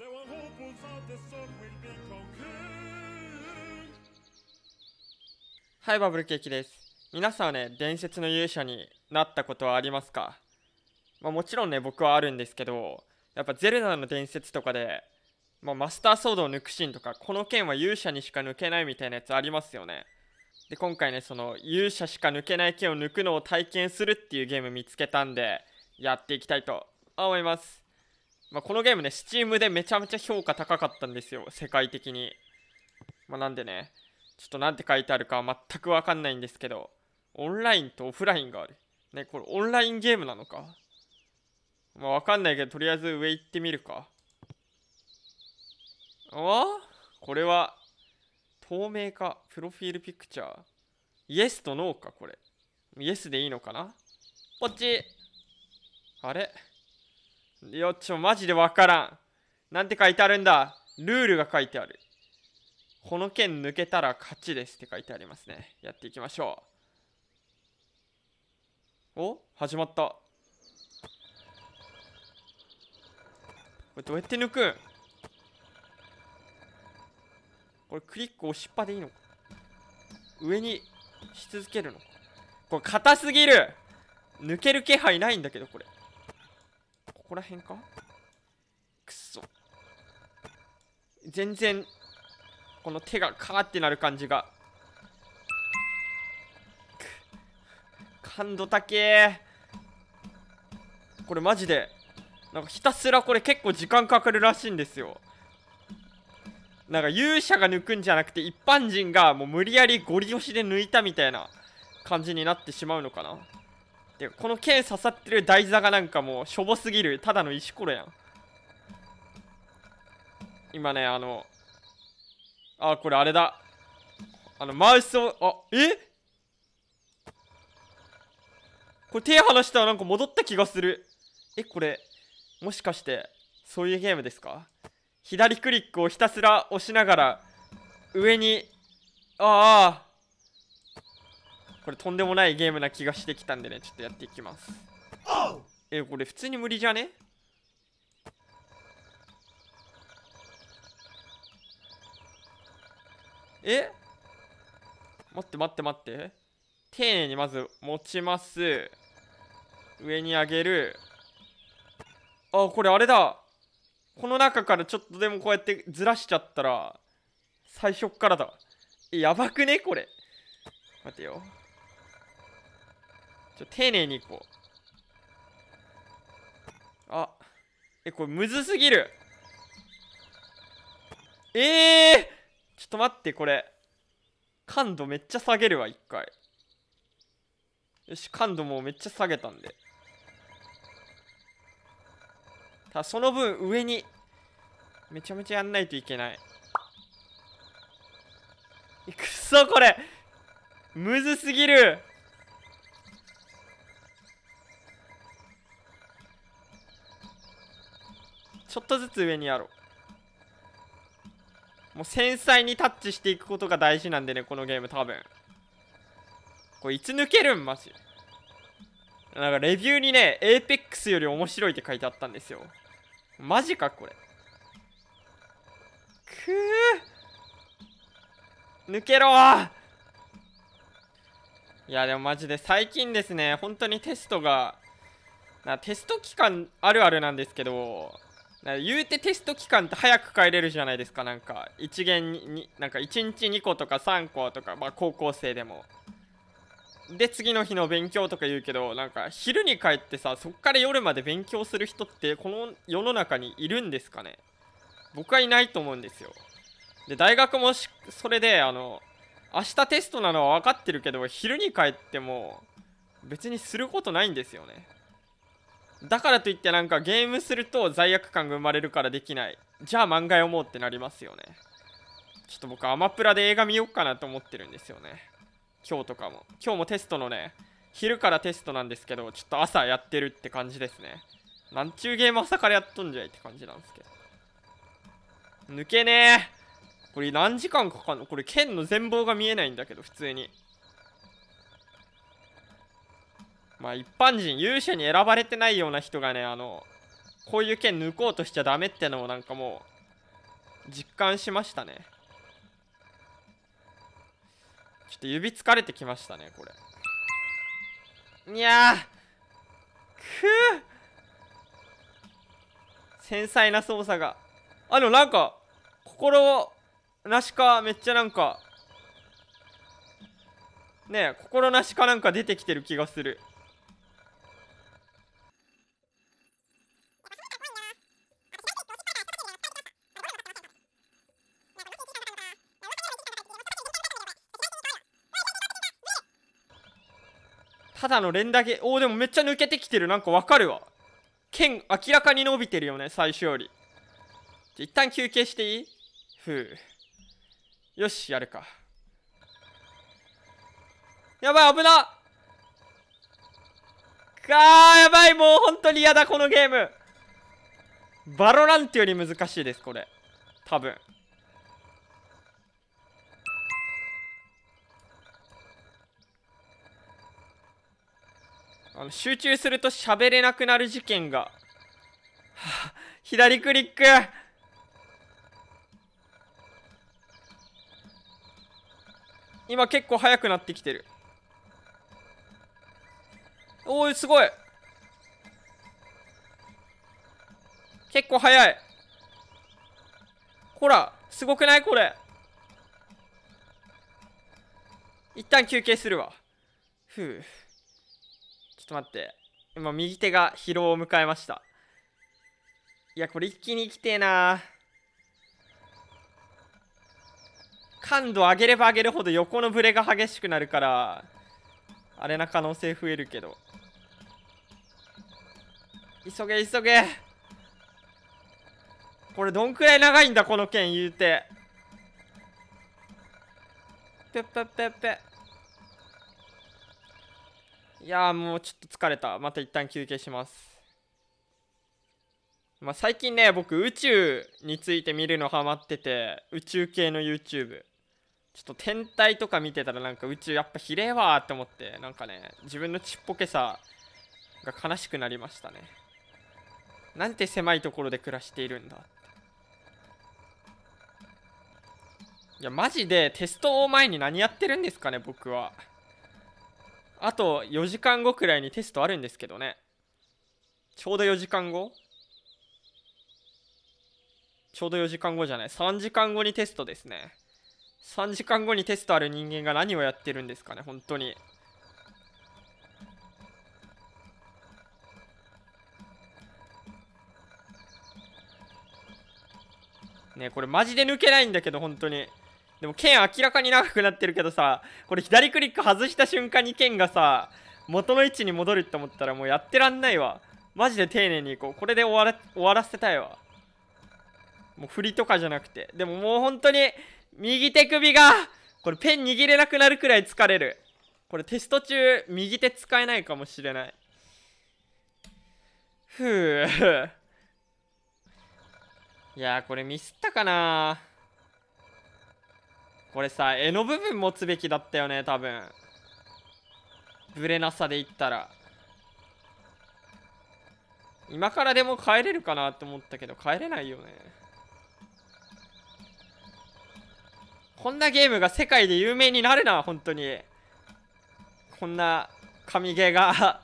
There were hopeful thought the sun will be conquered. はい、バブルケーキです。皆さんはね、伝説の勇者になったことはありますか？まあもちろんね、僕はあるんですけど、やっぱゼルダの伝説とかで、まあ、マスターソードを抜くシーンとか、この剣は勇者にしか抜けないみたいなやつありますよね。で、今回ね、その勇者しか抜けない剣を抜くのを体験するっていうゲーム見つけたんで、やっていきたいと思います。まあ、このゲームね、Steam でめちゃめちゃ評価高かったんですよ、世界的に。まあ、なんでね、ちょっとなんて書いてあるか全くわかんないんですけど、オンラインとオフラインがある。ね、これオンラインゲームなのか？まあわかんないけど、とりあえず上行ってみるか。あ？これは、透明化、プロフィールピクチャー？イエスとノーか、これ。イエスでいいのかな？こっちあれ？よっちょ、マジでわからん。なんて書いてあるんだルールが書いてある。この剣抜けたら勝ちですって書いてありますね。やっていきましょう。お？始まった。これどうやって抜くん？これクリック押しっぱでいいのか？上にし続けるのこれ硬すぎる抜ける気配ないんだけどこれここら辺か？くそ。全然この手がカーってなる感じが。感度高えこれマジでなんかひたすらこれ結構時間かかるらしいんですよ。なんか勇者が抜くんじゃなくて一般人がもう無理やりゴリ押しで抜いたみたいな感じになってしまうのかな。でこの剣刺さってる台座がなんかもうしょぼすぎるただの石ころやん。今ねあのあこれあれだ。あのマウスをあえ？これ手離したらなんか戻った気がする。えこれもしかしてそういうゲームですか？左クリックをひたすら押しながら上にああこれとんでもないゲームな気がしてきたんでねちょっとやっていきます。えこれ普通に無理じゃね？え？待って待って待って。丁寧にまず持ちます。上に上げる。あこれあれだ。この中からちょっとでもこうやってずらしちゃったら最初っからだ。えやばくね？これ。待てよちょ丁寧にいこう。あえこれむずすぎる。ええー、ちょっと待ってこれ。感度めっちゃ下げるわ一回。よし感度もめっちゃ下げたんで。ただその分上にめちゃめちゃやんないといけない。くそこれ。むずすぎる。ちょっとずつ上にやろう。もう繊細にタッチしていくことが大事なんでねこのゲーム多分。これいつ抜けるんマジなんかレビューにね APEX より面白いって書いてあったんですよ。マジかこれ。くー。抜けろいやでもマジで最近ですね本当にテストがなテスト期間あるあるなんですけど言うてテスト期間って早く帰れるじゃないですか。なんか一元になんか1日2個とか3個とかまあ高校生でも。で次の日の勉強とか言うけどなんか昼に帰ってさそっから夜まで勉強する人ってこの世の中にいるんですかね。僕はいないと思うんですよ。で大学もそれであの明日テストなのは分かってるけど昼に帰っても別にすることないんですよね。だからといってなんかゲームすると罪悪感が生まれるからできない。じゃあ漫画読もうってなりますよね。ちょっと僕アマプラで映画見よっかなと思ってるんですよね。今日とかも。今日もテストのね昼からテストなんですけどちょっと朝やってるって感じですね。なんちゅうゲーム朝からやっとんじゃいって感じなんですけど。抜けねえ。これ何時間かかんの？これ剣の全貌が見えないんだけど普通に。まあ一般人勇者に選ばれてないような人がねあのこういう剣抜こうとしちゃダメってのをなんかもう実感しましたね。ちょっと指疲れてきましたねこれ。いやーくー。繊細な操作が。あのなんか心なしかめっちゃなんかねえ心なしかなんか出てきてる気がする。ただの連打ゲおーでもめっちゃ抜けてきてる。なんかわかるわ。剣明らかに伸びてるよね最初より。じゃ一旦休憩していい？ふう。よしやるか。やばい危なかーやばいもう本当に嫌だこのゲーム。バロラントより難しいですこれ。多分。あの集中すると喋れなくなる事件が、はあ、左クリック。今結構速くなってきてる。おおすごい。結構速い。ほらすごくない？これ。一旦休憩するわ。ふう。と待って。今右手が疲労を迎えました。いやこれ一気にきてえな。感度上げれば上げるほど横のブレが激しくなるからあれな可能性増えるけど。急げ急げ。これどんくらい長いんだこの剣言うて。ぺっぺっぺっぺいやもうちょっと疲れた。また一旦休憩します。まあ最近ね僕宇宙について見るのハマってて宇宙系の YouTube ちょっと天体とか見てたらなんか宇宙やっぱひれえわーって思ってなんかね自分のちっぽけさが悲しくなりましたね。なんて狭いところで暮らしているんだ。いやマジでテストを前に何やってるんですかね僕は。あと4時間後くらいにテストあるんですけどね。ちょうど4時間後？ちょうど4時間後じゃない。3時間後にテストですね。3時間後にテストある人間が何をやってるんですかね本当に。ねこれマジで抜けないんだけど本当に。でも剣明らかに長くなってるけどさこれ左クリック外した瞬間に剣がさ元の位置に戻るって思ったらもうやってらんないわ。マジで丁寧にいこう。これで終わら終わらせたいわ。もう振りとかじゃなくて。でももう本当に右手首がこれペン握れなくなるくらい疲れる。これテスト中右手使えないかもしれない。ふう。いやこれミスったかなこれさ絵の部分持つべきだったよね多分。ブレなさで言ったら。今からでも帰れるかなって思ったけど帰れないよね。こんなゲームが世界で有名になるな本当に。こんな神ゲーが。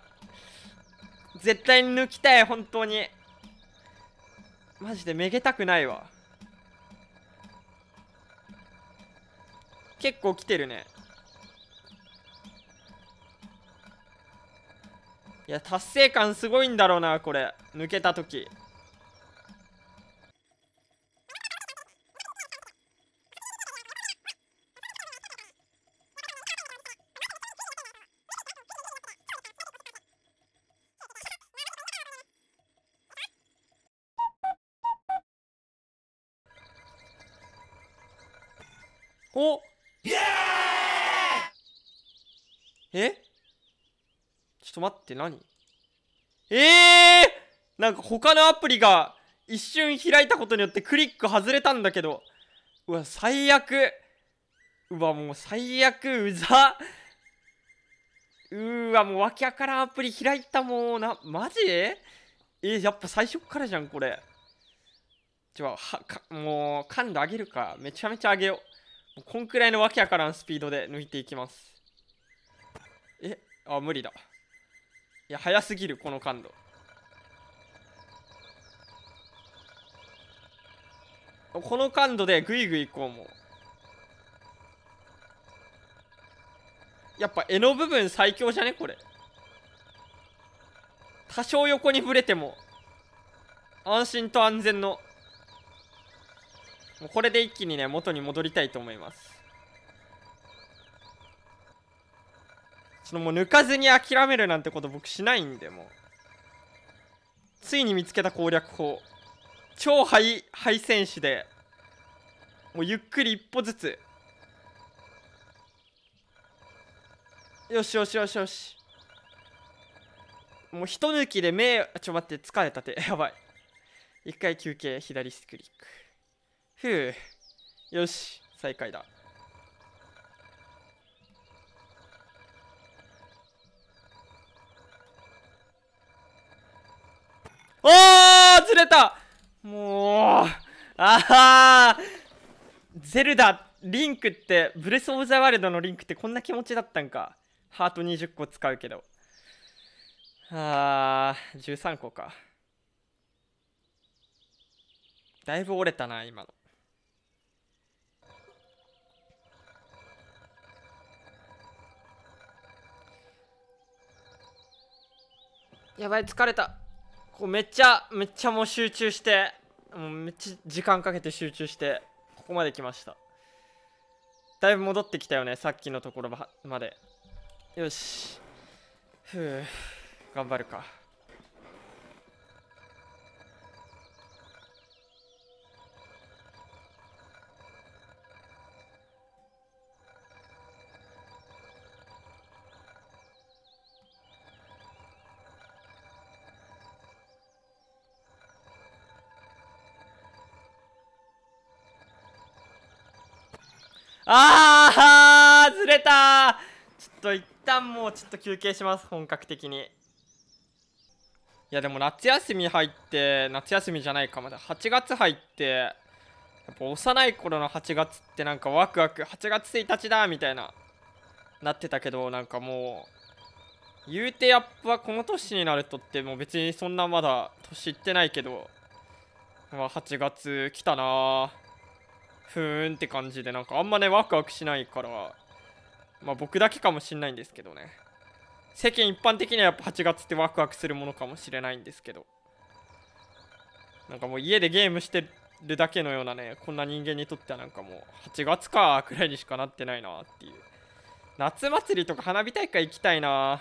絶対に抜きたい本当に。マジでめげたくないわ。結構来てるね。いや達成感すごいんだろうなこれ。抜けた時おえちょっと待って何？ええー、なんか他のアプリが一瞬開いたことによってクリック外れたんだけど。うわ最悪。うわもう最悪うざ。うわもうわけわからアプリ開いたもうな。マジ？ええやっぱ最初からじゃんこれ。じゃあはもう感度上げるか。めちゃめちゃ上げよう。こんくらいのわけやからんスピードで抜いていきます。え？あ無理だ。いや早すぎるこの感度。この感度でグイグイいこうもう。やっぱ柄の部分最強じゃね？これ。多少横にぶれても安心と安全の。もうこれで一気にね元に戻りたいと思います。そのもう抜かずに諦めるなんてこと僕しないんでもう。ついに見つけた攻略法超ハイハイ選手でもうゆっくり一歩ずつ。よしよしよしよし。もう一抜きで目ちょ待って疲れたて。やばい。一回休憩左スクリック。ふう。よし再開だ。おーずれた。もうああゼルダリンクってブレス・オブ・ザ・ワールドのリンクってこんな気持ちだったんか。ハート20個使うけど。あー13個か。だいぶ折れたな今の。やばい疲れた。こうめっちゃめっちゃもう集中してもうめっちゃ時間かけて集中してここまで来ました。だいぶ戻ってきたよねさっきのところまで。よし。ふう。頑張るか。あーずれた。ちょっと一旦もうちょっと休憩します本格的に。いやでも夏休み入って夏休みじゃないかまだ。8月入ってやっぱ幼い頃の8月ってなんかワクワク8月1日だみたいななってたけどなんかもう言うてやっぱこの年になるとってもう別にそんなまだ年いってないけどまあ8月来たなー。ふーんって感じでなんかあんまねワクワクしないからまあ僕だけかもしんないんですけどね。世間一般的にはやっぱ8月ってワクワクするものかもしれないんですけど。なんかもう家でゲームしてるだけのようなねこんな人間にとってはなんかもう8月かくらいにしかなってないなっていう。夏祭りとか花火大会行きたいな。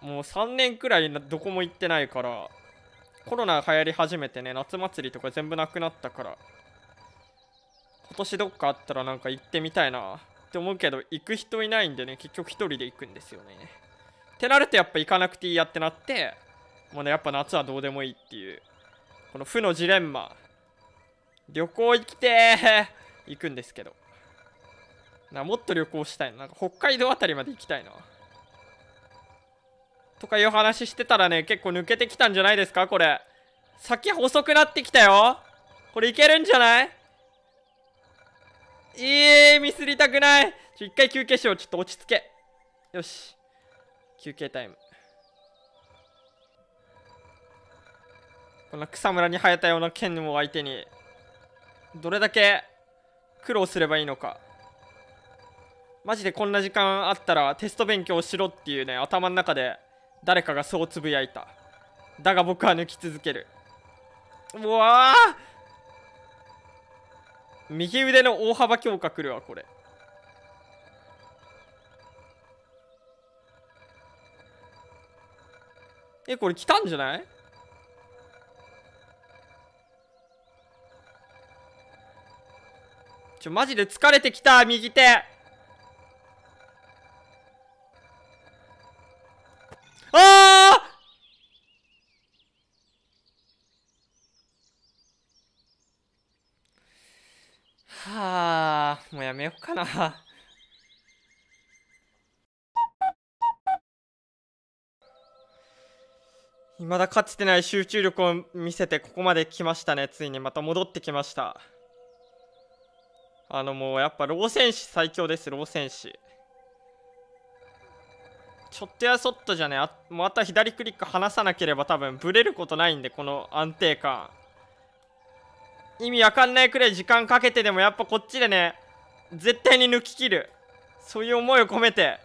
もう3年くらいどこも行ってないからコロナ流行り始めてね夏祭りとか全部なくなったから。今年どっかあったらなんか行ってみたいなって思うけど行く人いないんでね結局1人で行くんですよね。ってなるとやっぱ行かなくていいやってなってもうねやっぱ夏はどうでもいいっていうこの負のジレンマ。旅行行きて行くんですけど。なもっと旅行したいな。なんか北海道あたりまで行きたいな。とかいう話してたらね結構抜けてきたんじゃないですかこれ。先細くなってきたよ。これいけるんじゃない？えー、ミスりたくない。ちょ一回休憩しよう。ちょっと落ち着け。よし。休憩タイム。この草むらに生えたような剣を相手にどれだけ苦労すればいいのか。マジでこんな時間あったらテスト勉強しろっていうね頭の中で誰かがそうつぶやいた。だが僕は抜き続ける。うわー右腕の大幅強化くるわこれ。えこれ来たんじゃない？ちょマジで疲れてきた右手ああはあもうやめようかな。未だかつてない集中力を見せてここまで来ましたね。ついにまた戻ってきました。あのもうやっぱローセンシ最強ですローセンシ。ちょっとやそっとじゃねあまた左クリック離さなければ多分ブレることないんでこの安定感。意味わかんないくらい時間かけてでもやっぱこっちでね絶対に抜き切る。そういう思いを込めて。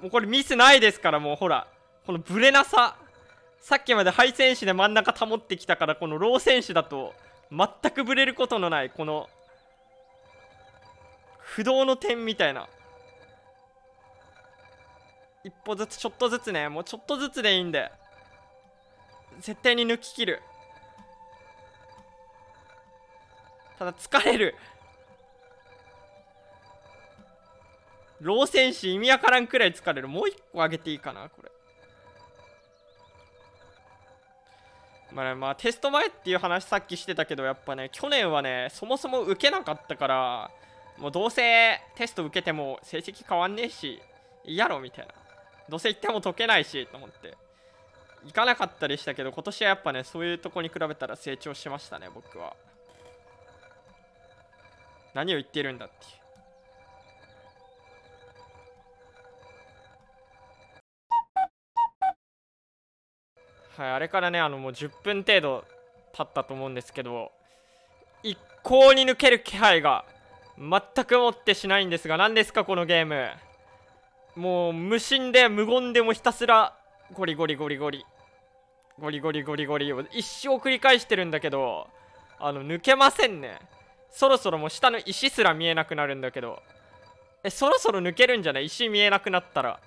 もうこれミスないですからもうほら。このブレなさ。さっきまでハイセンシで真ん中保ってきたからこのローセンシだと全くブレることのないこの不動の点みたいな。一歩ずつちょっとずつね。もうちょっとずつでいいんで。絶対に抜き切る。ただ疲れる。ロー選手意味わからんくらい疲れる。もう一個上げていいかなこれ。まあ、まあ、テスト前っていう話さっきしてたけどやっぱね去年はねそもそも受けなかったからもうどうせテスト受けても成績変わんねえしいいやろみたいな。どうせ行っても解けないしと思って。行かなかったりしたけど今年はやっぱねそういうとこに比べたら成長しましたね僕は。何を言ってるんだっていう。はい、あれからね、あのもう10分程度経ったと思うんですけど、一向に抜ける気配が全くもってしないんですが、何ですか、このゲーム。もう無心で無言でもひたすらゴリゴリゴリゴリ、ゴリゴリゴリゴリを一生繰り返してるんだけど、あの抜けませんね。そろそろもう下の石すら見えなくなるんだけど、え、そろそろ抜けるんじゃない？石見えなくなったら。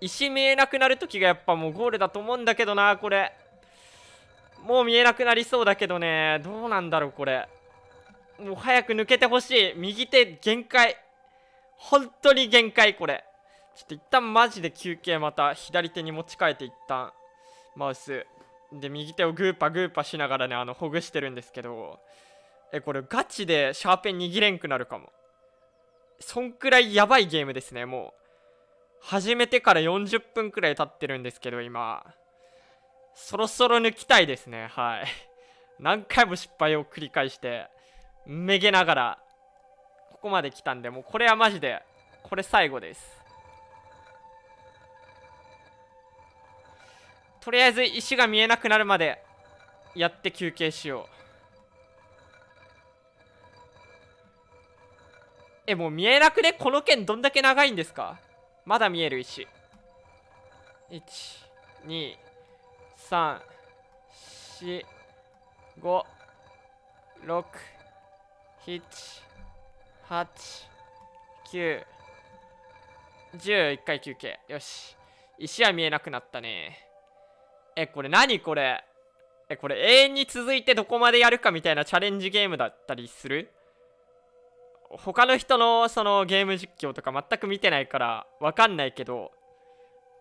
石見えなくなる時がやっぱもうゴールだと思うんだけどなこれ。もう見えなくなりそうだけどね。どうなんだろうこれ。もう早く抜けてほしい。右手限界。本当に限界これ。ちょっと一旦マジで休憩また左手に持ち替えて一旦マウス。で右手をグーパグーパしながらねあのほぐしてるんですけど。えこれガチでシャーペン握れんくなるかも。そんくらいやばいゲームですねもう。始めてから40分くらい経ってるんですけど今。そろそろ抜きたいですね。はい。何回も失敗を繰り返してめげながらここまで来たんでもうこれはマジでこれ最後です。とりあえず石が見えなくなるまでやって休憩しよう。えもう見えなくね？この剣どんだけ長いんですか？まだ見える石。1 2 3 4 5 6 7 8 9 10一回休憩。よし。石は見えなくなったね。えこれ何これ？えこれ永遠に続いてどこまでやるかみたいなチャレンジゲームだったりする？他の人のそのゲーム実況とか全く見てないからわかんないけど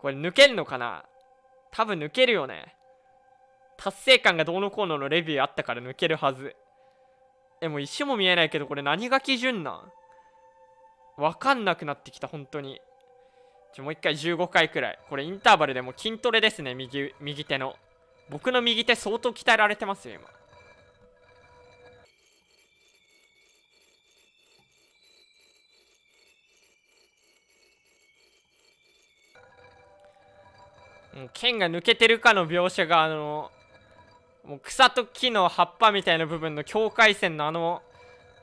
これ抜けんのかな？多分抜けるよね。達成感がどうのこうののレビューあったから抜けるはず。えもう石も見えないけどこれ何が基準なん？わかんなくなってきた本当に。ちょもう一回15回くらい。これインターバルでも筋トレですね右右手の。僕の右手相当鍛えられてますよ今。剣が抜けてるかの描写があのもう草と木の葉っぱみたいな部分の境界線のあの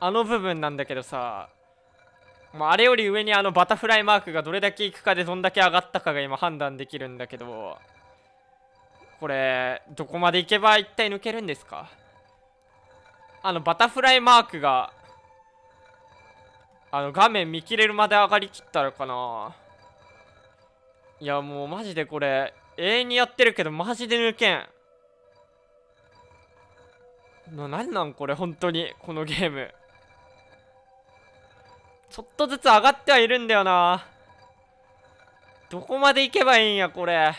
あの部分なんだけどさもうあれより上にあのバタフライマークがどれだけいくかでどんだけ上がったかが今判断できるんだけどこれどこまで行けば一体抜けるんですか？あのバタフライマークがあの画面見切れるまで上がりきったらかな。いやもうマジでこれ永遠にやってるけどマジで抜けん。な何なんこれ本当にこのゲーム。ちょっとずつ上がってはいるんだよな。どこまで行けばいいんやこれ。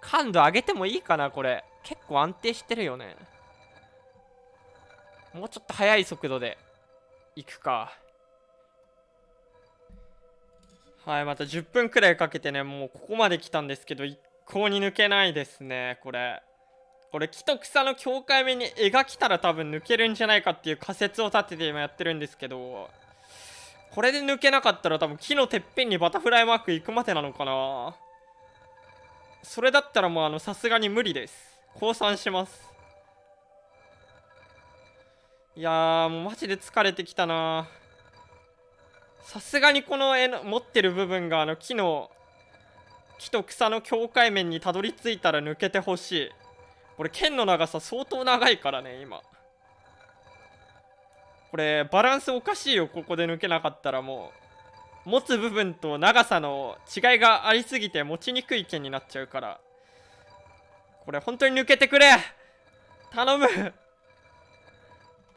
感度上げてもいいかなこれ。結構安定してるよね。もうちょっと速い速度で行くか。はいまた10分くらいかけてねもうここまで来たんですけど一向に抜けないですねこれ。これ木と草の境界目に絵が来たら多分抜けるんじゃないかっていう仮説を立てて今やってるんですけどこれで抜けなかったら多分木のてっぺんにバタフライマーク行くまでなのかな。それだったらもうあのさすがに無理です。降参します。いやーもうマジで疲れてきたなさすがにこの絵の持ってる部分があの木の木と草の境界面にたどり着いたら抜けてほしい。これ剣の長さ相当長いからね今。これバランスおかしいよここで抜けなかったらもう。持つ部分と長さの違いがありすぎて持ちにくい剣になっちゃうから。これ本当に抜けてくれ。頼む。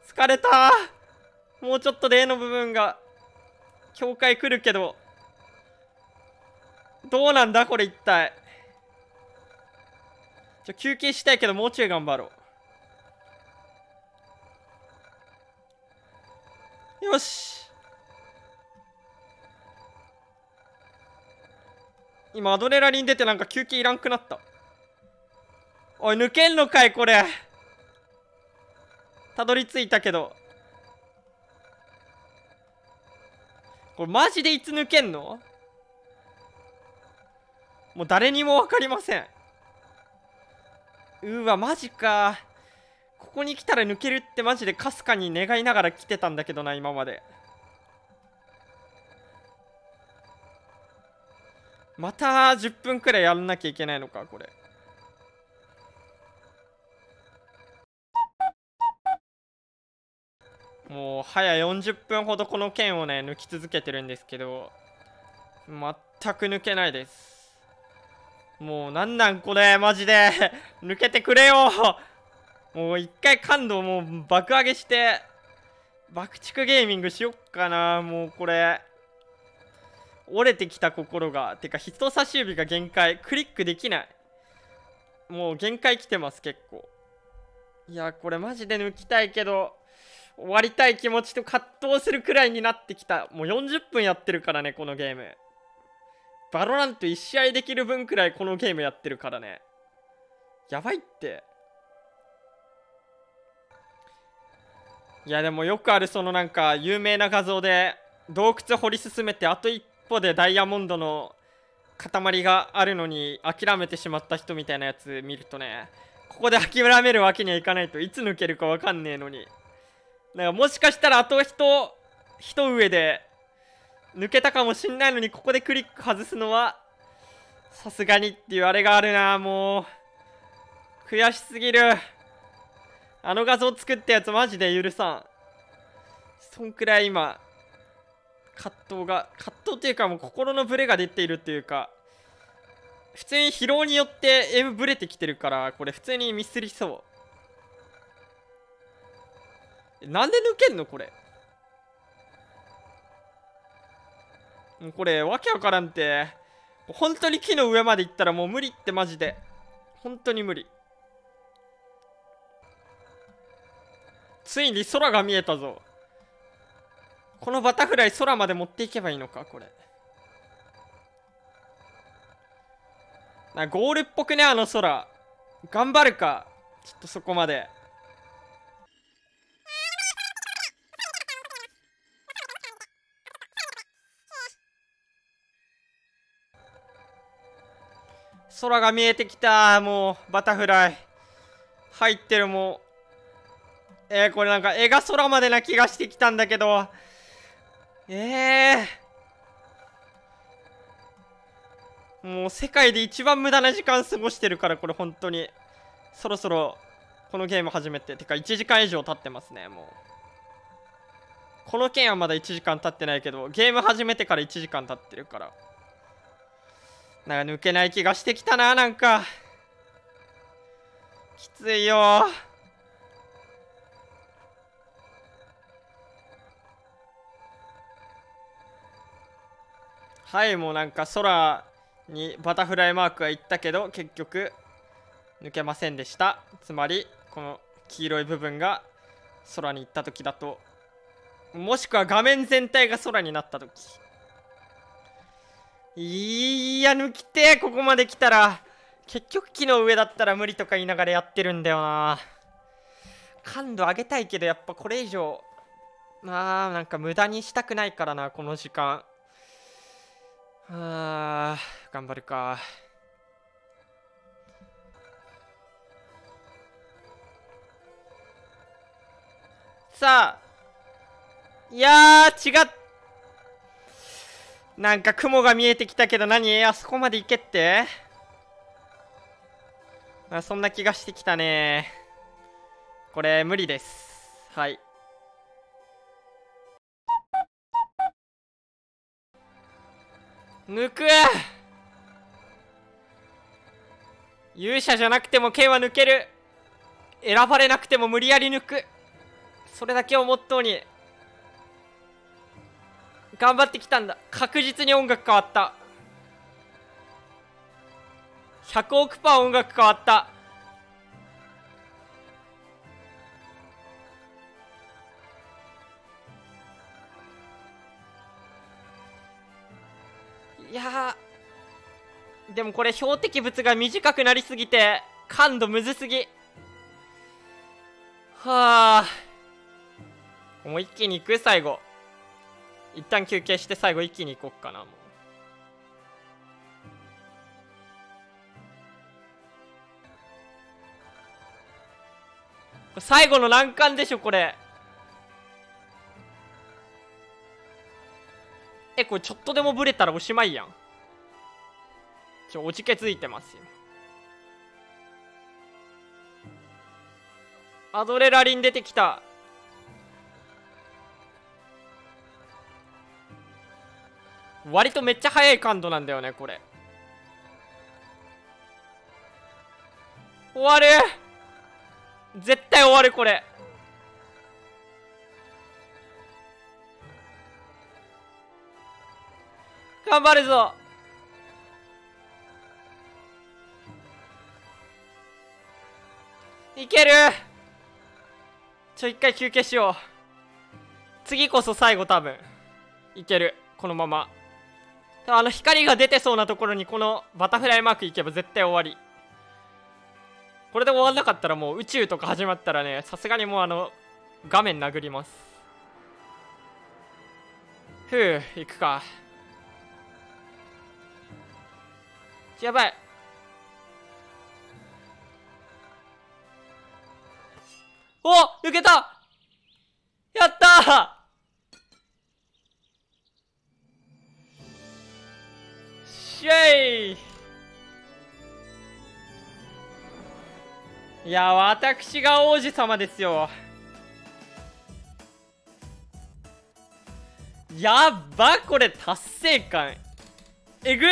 疲れた。もうちょっとで絵の部分が。境界来るけどどうなんだこれ一体。ちょ休憩したいけどもうちょい頑張ろう。よし。今アドレナリン出てなんか休憩いらんくなった。おい抜けんのかいこれ。たどり着いたけど。これマジでいつ抜けんの？もう誰にも分かりません。うわマジか。ここに来たら抜けるってマジでかすかに願いながら来てたんだけどな今まで。また10分くらいやらなきゃいけないのかこれ。もう早40分ほどこの剣をね抜き続けてるんですけど全く抜けないです。もうなんなんこれマジで。抜けてくれよ。もう一回感度もう爆上げして爆竹ゲーミングしよっかな。もうこれ。折れてきた心がてか人差し指が限界。クリックできない。もう限界来てます結構。いやこれマジで抜きたいけど。終わりたい気持ちと葛藤するくらいになってきた。もう40分やってるからねこのゲーム。バロラント1試合できる分くらいこのゲームやってるからね。やばいって。いやでもよくあるそのなんか有名な画像で洞窟掘り進めてあと一歩でダイヤモンドの塊があるのに諦めてしまった人みたいなやつ見るとねここで諦めるわけにはいかないといつ抜けるか分かんねえのに。だかもしかしたらあと人一上で抜けたかもしんないのにここでクリック外すのはさすがにっていうあれがあるな。もう悔しすぎる。あの画像作ったやつマジで許さん。そんくらい今葛藤が葛藤っていうかもう心のブレが出ているっていうか普通に疲労によって M ブレてきてるからこれ普通にミスりそう。なんで抜けんのこれ？もうこれわけわからんって。本当に木の上まで行ったらもう無理ってマジで。本当に無理。ついに空が見えたぞ。このバタフライ空まで持っていけばいいのかこれ。なゴールっぽくねあの空。頑張るかちょっとそこまで。空が見えてきたもうバタフライ。入ってるもう。えー、これなんか絵が空までな気がしてきたんだけど。えー、もう世界で一番無駄な時間過ごしてるからこれ本当に。そろそろこのゲーム始めて。てか1時間以上経ってますねもう。この件はまだ1時間経ってないけどゲーム始めてから1時間経ってるから。なんか抜けない気がしてきたななんか。きついよ。はいもうなんか空にバタフライマークがいったけど結局抜けませんでした。つまりこの黄色い部分が空に行った時だともしくは画面全体が空になった時いや抜きてここまで来たら。結局木の上だったら無理とか言いながらやってるんだよな。感度上げたいけどやっぱこれ以上。まあなんか無駄にしたくないからなこの時間。あ頑張るか。さあ。いやー違った。なんか雲が見えてきたけど何？あそこまで行けって？あそんな気がしてきたね。これ無理です。はい。抜く！勇者じゃなくても剣は抜ける。選ばれなくても無理やり抜く。それだけをモットーに。頑張ってきたんだ。確実に音楽変わった。100億パー音楽変わった。いやでもこれ標的物が短くなりすぎて感度むずすぎ。はあもう一気に行く最後。一旦休憩して最後一気に行こっかなもう。最後の難関でしょこれ。えこれちょっとでもブレたらおしまいやん。ちょおじけついてますよ。アドレナリン出てきた。割とめっちゃ速い感度なんだよねこれ。終わる？絶対終わるこれ。頑張るぞ。いける？ちょ一回休憩しよう。次こそ最後多分。いける。このまま。あの光が出てそうなところにこのバタフライマークいけば絶対終わり。これで終わんなかったらもう宇宙とか始まったらねさすがにもうあの画面殴ります。ふう行くか。やばい。お抜けた。やったし。ェイいや私が王子様ですよ。やっばこれ達成感。えぐ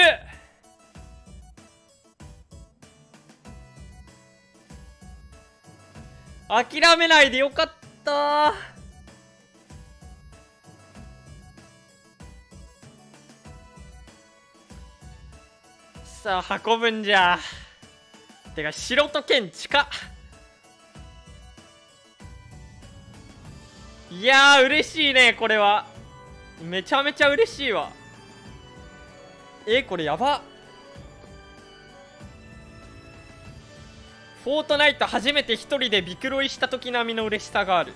諦めないでよかった。さあ運ぶんじゃ。てか城と剣近いやー嬉しいねこれは。めちゃめちゃ嬉しいわ。えこれやばフォートナイト初めて一人でビクロイした時並みの嬉しさがある。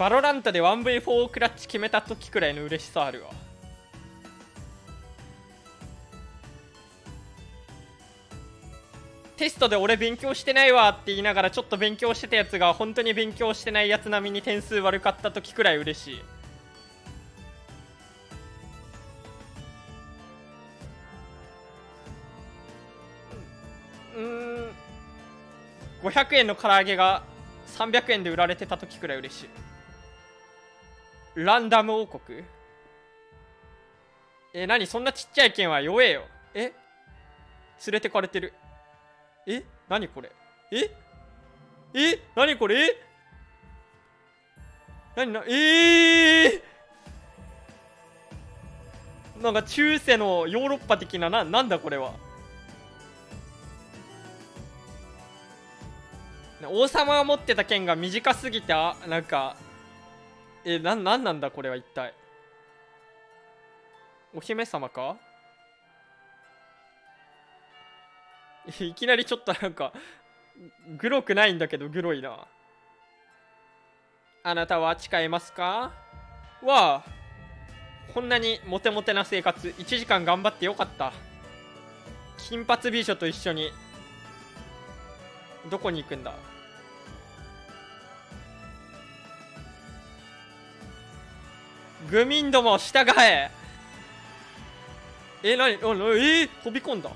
バロラントで 1V4 クラッチ決めた時くらいの嬉しさあるわ。テストで俺勉強してないわって言いながらちょっと勉強してたやつが本当に勉強してないやつ並みに点数悪かった時くらい嬉しい。うん。500円の唐揚げが300円で売られてた時くらい嬉しい。ランダム王国？え何？そんなちっちゃい剣は弱えよ。え？連れてかれてる。え？何これ？え？え？何これ？え？何な？え？ー、なんか中世のヨーロッパ的なななんだこれは？王様が持ってた剣が短すぎてあなんかえななんなんだこれは一体？お姫様か？いきなりちょっとなんかグロくないんだけどグロいな。あなたは誓いますか？わあ。こんなにモテモテな生活1時間頑張ってよかった。金髪美女と一緒に。どこに行くんだ？グミンども従え。えなに？あなえ？飛び込んだ。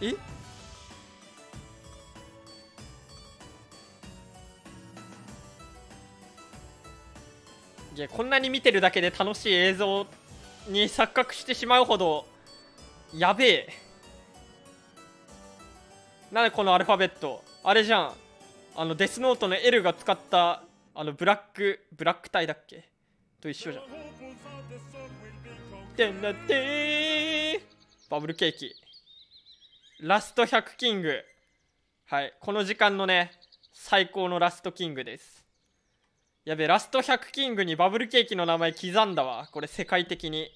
え？いやこんなに見てるだけで楽しい映像に錯覚してしまうほどやべえ。なんでこのアルファベット？あれじゃん。あのデスノートの L が使ったあのブラックブラックタイだっけ？と一緒じゃん。てんだってバブルケーキ。ラスト100キング。はい。この時間のね最高のラストキングです。やべラスト100キングにバブルケーキの名前刻んだわ。これ世界的に。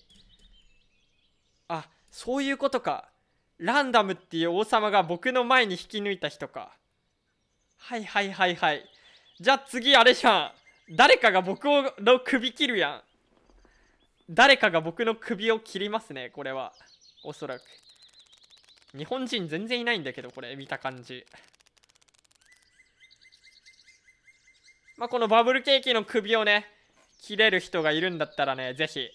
あそういうことか。ランダムっていう王様が僕の前に引き抜いた人か。はいはいはいはい。じゃあ次あれじゃん。誰かが僕をの首切るやん。誰かが僕の首を切りますねこれは。おそらく。日本人全然いないんだけどこれ見た感じ。まあこのバブルケーキの首をね切れる人がいるんだったらねぜひ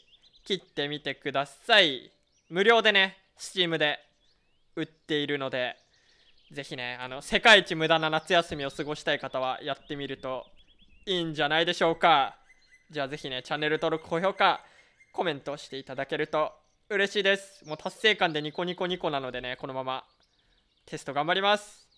切ってみてください。無料でね Steam で売っているので。ぜひねあの世界一無駄な夏休みを過ごしたい方はやってみるといいんじゃないでしょうか。じゃあぜひねチャンネル登録高評価コメントしていただけると嬉しいです。もう達成感でニコニコニコなのでねこのままテスト頑張ります。